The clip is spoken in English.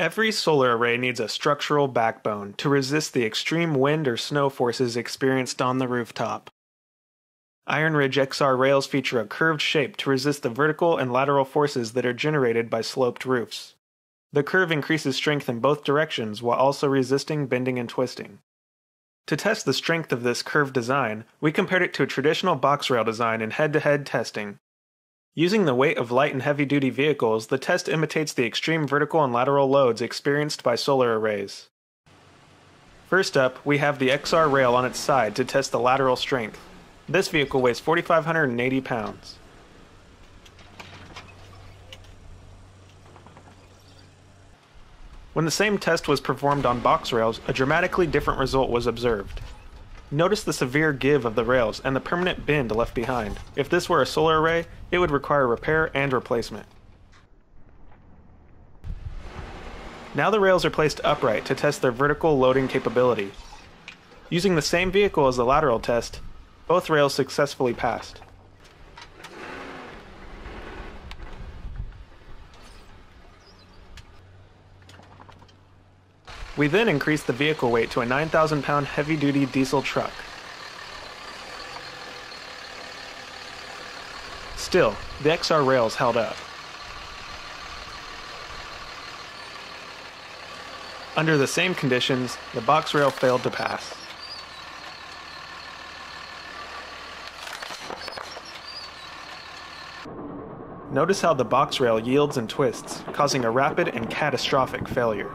Every solar array needs a structural backbone to resist the extreme wind or snow forces experienced on the rooftop. IronRidge XR rails feature a curved shape to resist the vertical and lateral forces that are generated by sloped roofs. The curve increases strength in both directions while also resisting bending and twisting. To test the strength of this curved design, we compared it to a traditional box rail design in head to head testing. Using the weight of light and heavy duty vehicles, the test imitates the extreme vertical and lateral loads experienced by solar arrays. First up, we have the XR rail on its side to test the lateral strength. This vehicle weighs 4,580 pounds. When the same test was performed on box rails, a dramatically different result was observed. Notice the severe give of the rails and the permanent bend left behind. If this were a solar array, it would require repair and replacement. Now the rails are placed upright to test their vertical loading capability. Using the same vehicle as the lateral test, both rails successfully passed. We then increased the vehicle weight to a 9,000 pound heavy duty diesel truck. Still, the XR rails held up. Under the same conditions, the box rail failed to pass. Notice how the box rail yields and twists, causing a rapid and catastrophic failure.